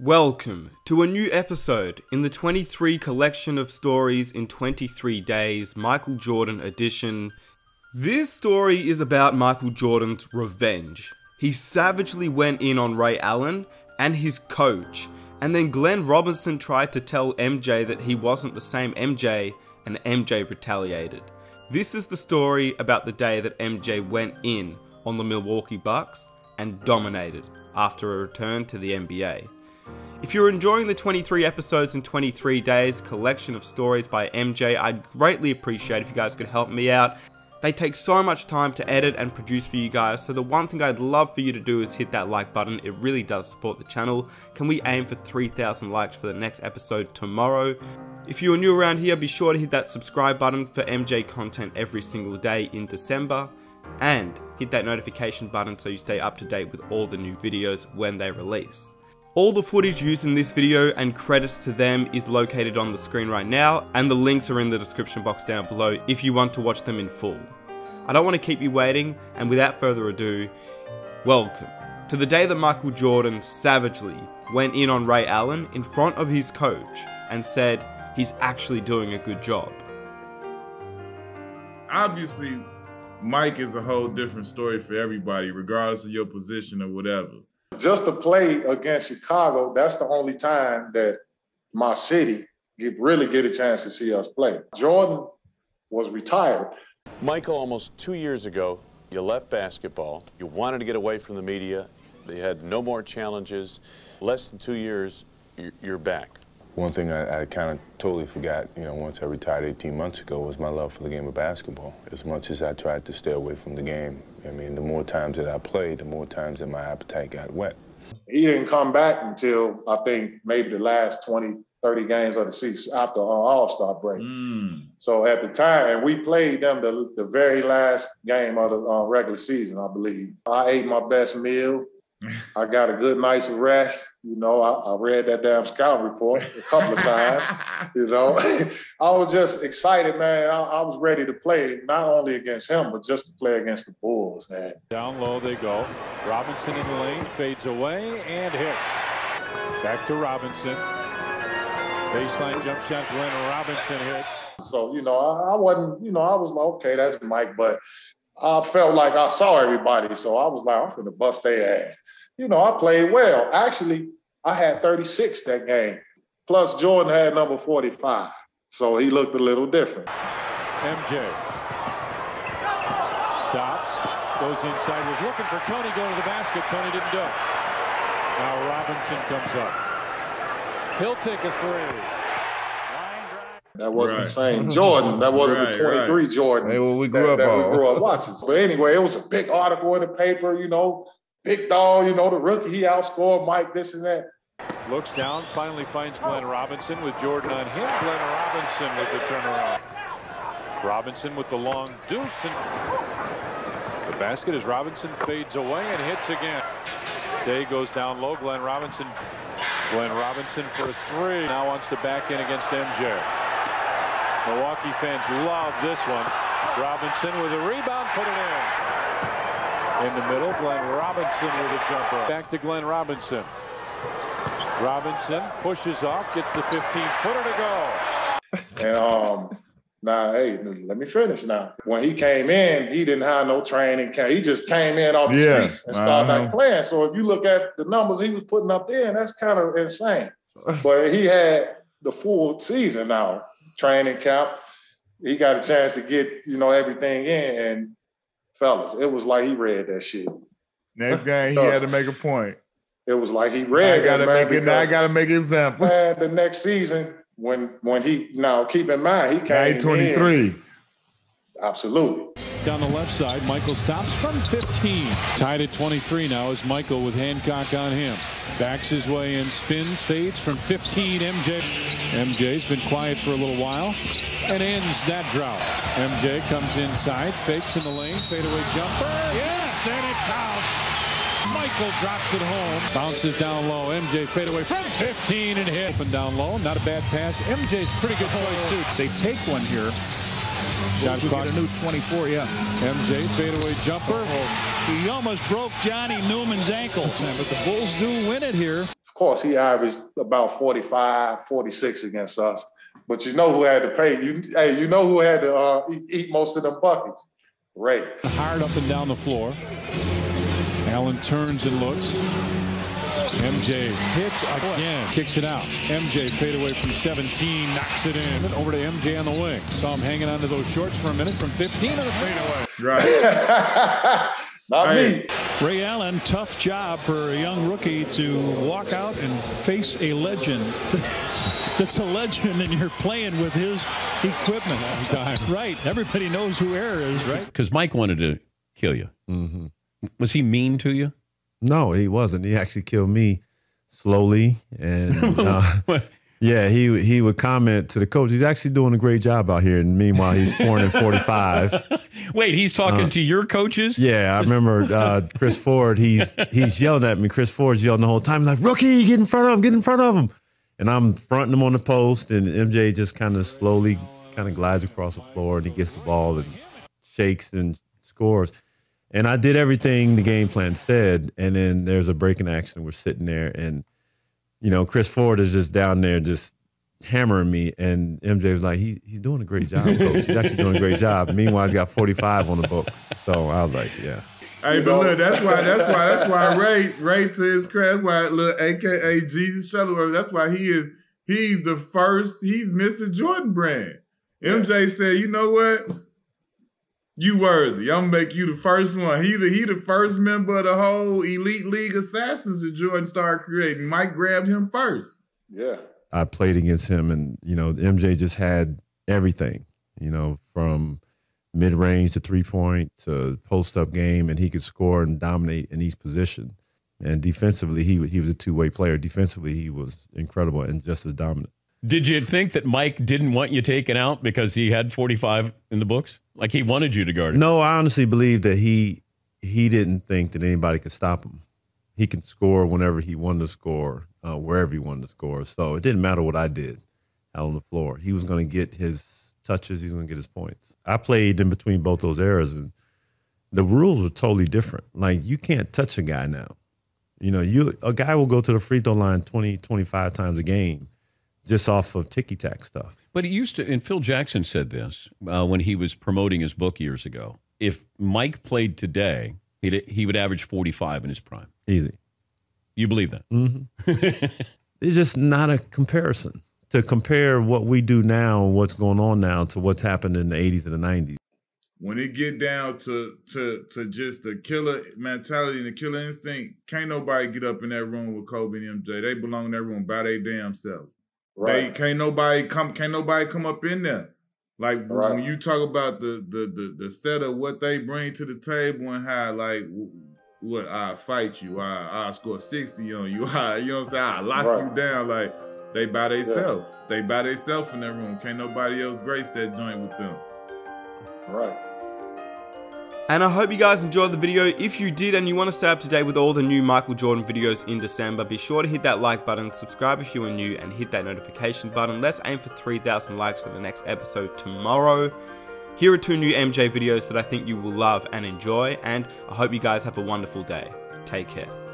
Welcome to a new episode in the 23 collection of stories in 23 days, Michael Jordan edition. This story is about Michael Jordan's revenge. He savagely went in on Ray Allen and his coach, and then Glenn Robinson tried to tell MJ that he wasn't the same MJ, and MJ retaliated. This is the story about the day that MJ went in on the Milwaukee Bucks and dominated after a return to the NBA. If you're enjoying the 23 episodes in 23 days collection of stories by MJ, I'd greatly appreciate if you guys could help me out. They take so much time to edit and produce for you guys, so the one thing I'd love for you to do is hit that like button. It really does support the channel. Can we aim for 3,000 likes for the next episode tomorrow? If you are new around here, be sure to hit that subscribe button for MJ content every single day in December. And hit that notification button so you stay up to date with all the new videos when they release. All the footage used in this video and credits to them is located on the screen right now, and the links are in the description box down below if you want to watch them in full. I don't want to keep you waiting, and without further ado, welcome to the day that Michael Jordan savagely went in on Ray Allen in front of his coach and said he's actually doing a good job. obviously Mike is a whole different story for everybody, regardless of your position or whatever. Just to play against Chicago, that's the only time that my city get, really get a chance to see us play. Jordan was retired. Michael, almost two years ago, you left basketball. You wanted to get away from the media. They had no more challenges. Less than two years, you're- you're back. One thing I, I kind of totally forgot, you know, once I retired 18 months ago, was my love for the game of basketball. As much as I tried to stay away from the game, I mean, the more times that I played, the more times that my appetite got whet. He didn't come back until I think maybe the last 20, 30 games of the season after our All-Star break. Mm. So at the time, and we played them the, the very last game of the uh, regular season, I believe. I ate my best meal. I got a good night's rest. You know, I, I read that damn scout report a couple of times. You know, I was just excited, man. I, I was ready to play not only against him, but just to play against the Bulls, man. Down low they go. Robinson in the lane, fades away and hits. Back to Robinson. Baseline jump shot, Glenn Robinson hits. So, you know, I, I wasn't, you know, I was like, okay, that's Mike, but I felt like I saw everybody. So I was like, I'm gonna bust their ass. You know, I played well. Actually, I had 36 that game. Plus Jordan had number 45. So he looked a little different. MJ stops, goes inside, was looking for Toni, going to the basket. Toni didn't it. Now Robinson comes up. He'll take a three. Line drive. That wasn't the same Jordan. That wasn't Right, the 23 Jordan. Hey, well, we grew that, up that we grew up watching. But anyway, it was a big article in the paper, you know, big dog, you know, the rookie, he outscored Mike, this and that. Looks down, finally finds Glenn Robinson with Jordan on him. Glenn Robinson with the turnaround. Robinson with the long deuce and the basket as Robinson fades away and hits again. Day goes down low. Glenn Robinson. Glenn Robinson for a three. Now wants to back in against MJ. Milwaukee fans love this one. Robinson with a rebound, put it in. In the middle, Glenn Robinson with a jumper. Back to Glenn Robinson. Robinson pushes off, gets the 15 footer to go. And um, now, hey, let me finish now. When he came in, he didn't have no training camp. He just came in off the Yeah, streets and started uh-huh. like playing. So if you look at the numbers he was putting up there, that's kind of insane. but he had the full season now, training camp. He got a chance to get, you know, everything in. And fellas, it was like he read that shit. Next game, he had to make a point. It was like he read I gotta that, man, make it. I gotta make an example. man, the next season, when when he now keep in mind he came 23. in, absolutely. Down the left side, Michael stops from 15. Tied at 23 now is Michael with Hancock on him. Backs his way in, spins, fades from 15. MJ. MJ's been quiet for a little while and ends that drought. MJ comes inside, fakes in the lane, fadeaway jumper. Yes, and it counts. Michael drops it home. Bounces down low. MJ fadeaway from 15 and hit. Up and down low. Not a bad pass. MJ's pretty good choice, too. They take one here. Shot Bulls will clock. get a new 24, yeah. MJ fadeaway jumper. He almost broke Johnny Newman's ankle. But the Bulls do win it here. Of course, he averaged about 45, 46 against us. But you know who had to pay? You hey, you know who had to uh, eat, eat most of them buckets? Ray. Hard up and down the floor. Allen turns and looks. MJ hits again, kicks it out. MJ fade away from 17, knocks it in. Over to MJ on the wing. Saw him hanging onto those shorts for a minute from 15 and a fadeaway. Right. Not Hey. me. Ray Allen, tough job for a young rookie to walk out and face a legend. That's a legend, and you're playing with his equipment all the time. Right. Everybody knows who Air is, right? Because Mike wanted to kill you. Mm-hmm. Was he mean to you? No, he wasn't. He actually killed me slowly, and uh, yeah, he he would comment to the coach. He's actually doing a great job out here, and meanwhile, he's pouring in forty five. Wait, he's talking Uh, to your coaches? Yeah, I remember uh, Chris Ford. He's he's yelling at me. Chris Ford's yelling the whole time. Like, "Rookie, get in front of him! Get in front of him!" And I'm fronting him on the post, and MJ just kind of slowly kind of glides across the floor, and he gets the ball and shakes and scores. And I did everything the game plan said, and then there's a breaking action. We're sitting there, and you know, Chris Ford is just down there, just hammering me, and MJ was like, he, he's doing a great job, coach. He's actually doing a great job. Meanwhile, he's got 45 on the books. So I was like, yeah. Hey, but look, that's why that's why that's why Ray Ray to his credit, why look, aka Jesus Shuttleworth, that's why he is he's the first, he's Mr. Jordan brand. MJ said, you know what? You worthy. I'm gonna make you the first one. He the he the first member of the whole elite league assassins that Jordan started creating. Mike grabbed him first. Yeah. I played against him, and you know, MJ just had everything. You know, from mid range to three point to post up game, and he could score and dominate in each position. And defensively, he he was a two way player. Defensively, he was incredible and just as dominant. Did you think that Mike didn't want you taken out because he had 45 in the books? Like he wanted you to guard him? No, I honestly believe that he he didn't think that anybody could stop him. He can score whenever he wanted to score, uh, wherever he wanted to score. So it didn't matter what I did out on the floor. He was going to get his touches. He was going to get his points. I played in between both those eras, and the rules were totally different. Like you can't touch a guy now. You know, you a guy will go to the free throw line 20, 25 times a game just off of ticky tack stuff. But he used to, and Phil Jackson said this uh, when he was promoting his book years ago. If Mike played today, he'd, he would average 45 in his prime. Easy. You believe that? hmm it's just not a comparison to compare what we do now and what's going on now to what's happened in the 80s and the 90s. When it get down to to to just the killer mentality and the killer instinct, can't nobody get up in that room with Kobe and MJ. They belong in that room by their damn self. Right. They can't nobody come can't nobody come up in there. Like Right. when you talk about the the the the set of what they bring to the table and how like what I fight you, I I score sixty on you, I you know what I'm saying, I lock Right. you down like they by themselves. They by themselves in that room. Can't nobody else grace that joint with them. Right. And I hope you guys enjoyed the video. If you did and you want to stay up to date with all the new Michael Jordan videos in December, be sure to hit that like button, subscribe if you are new, and hit that notification button. Let's aim for 3,000 likes for the next episode tomorrow. Here are two new MJ videos that I think you will love and enjoy, and I hope you guys have a wonderful day. Take care.